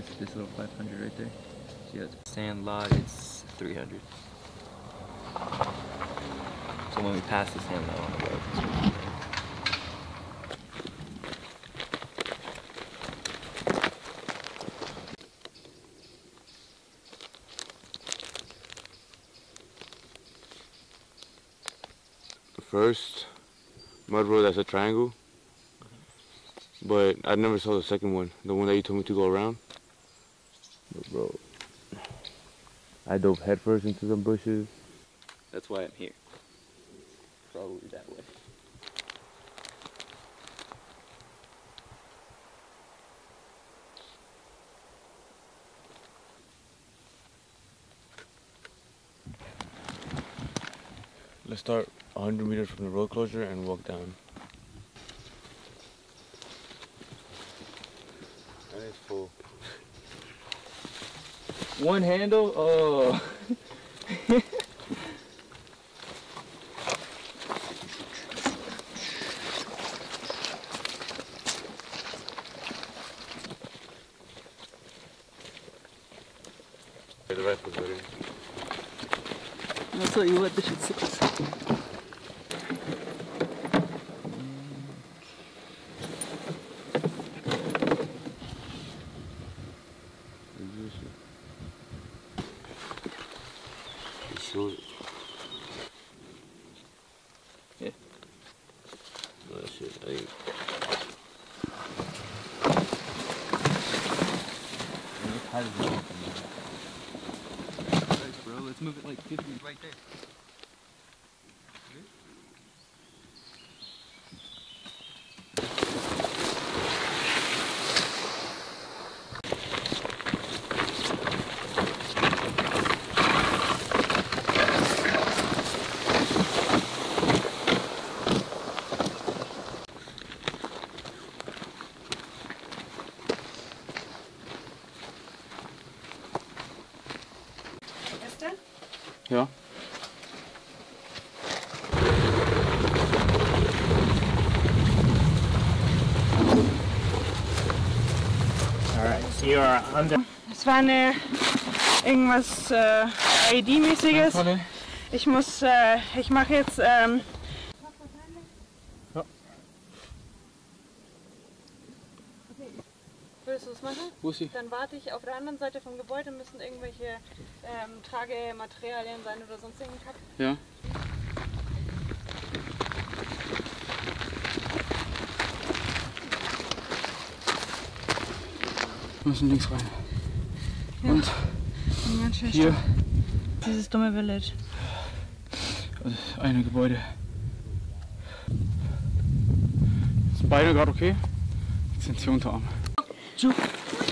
this this little 500 right there. See that's Sand lot, it's 300. So when we pass the sand lot on the road, it's- first mud road that's a triangle. But I never saw the second one, the one that you told me to go around. But bro, I dove headfirst into some bushes. that's why I'm here. Probably that way. Let's start 100 meters from the road closure and walk down. And it's full. One handle. Oh. The rest was ready. I'll tell you what this shit says. It shows it. Yeah. That. Thanks, bro. Let's move it like 50 right there. Ja. Alright, so you are under. Es war eine irgendwas äh, ID-mäßiges. Ich muss, äh, ich mache jetzt. Ähm, Willst du es machen? Ist sie? Dann warte ich auf der anderen Seite vom Gebäude, müssen irgendwelche ähm, Tragematerialien sein oder sonst irgendein Kack. Ja. Wir müssen links rein. Und hier Dieses dumme Village. das eine Gebäude. Sind Beine gerade okay? Jetzt sind sie Unterarm. Yo...